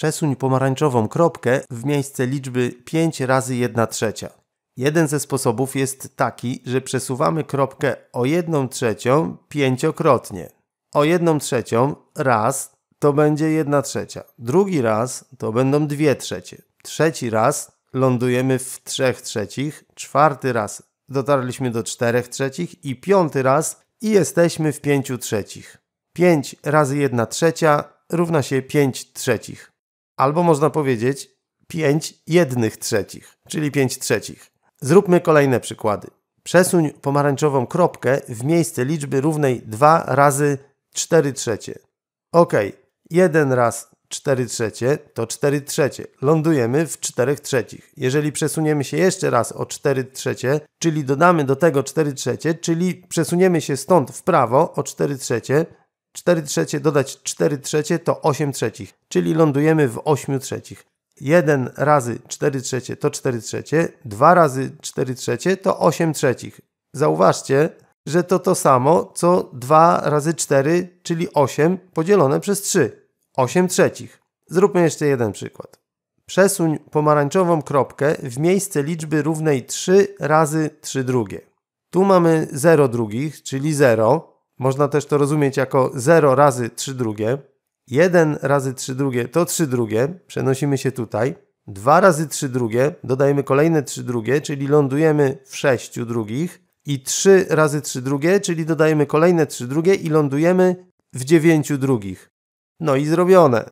Przesuń pomarańczową kropkę w miejsce liczby 5 razy 1 trzecia. Jeden ze sposobów jest taki, że przesuwamy kropkę o 1 trzecią pięciokrotnie. O 1 trzecią raz to będzie 1 trzecia. Drugi raz to będą 2 trzecie. Trzeci raz lądujemy w 3 trzecich. Czwarty raz dotarliśmy do 4 trzecich. I piąty raz i jesteśmy w 5 trzecich. 5 razy 1 trzecia równa się 5 trzecich. Albo można powiedzieć 5 jednych trzecich, czyli 5 trzecich. Zróbmy kolejne przykłady. Przesuń pomarańczową kropkę w miejsce liczby równej 2 razy 4 trzecie. Ok, 1 raz 4 trzecie to 4 trzecie. Lądujemy w 4 trzecich. Jeżeli przesuniemy się jeszcze raz o 4 trzecie, czyli dodamy do tego 4 trzecie, czyli przesuniemy się stąd w prawo o 4 trzecie, 4 trzecie dodać 4 trzecie to 8 trzecich, czyli lądujemy w 8 trzecich. 1 razy 4 trzecie to 4 trzecie, 2 razy 4 trzecie to 8 trzecich. Zauważcie, że to to samo co 2 razy 4, czyli 8 podzielone przez 3. 8 trzecich. Zróbmy jeszcze jeden przykład. Przesuń pomarańczową kropkę w miejsce liczby równej 3 razy 3 drugie. Tu mamy 0 drugich, czyli 0. Można też to rozumieć jako 0 razy 3 drugie. 1 razy 3 drugie to 3 drugie, przenosimy się tutaj. 2 razy 3 drugie, dodajemy kolejne 3 drugie, czyli lądujemy w 6 drugich. I 3 razy 3 drugie, czyli dodajemy kolejne 3 drugie i lądujemy w 9 drugich. No i zrobione.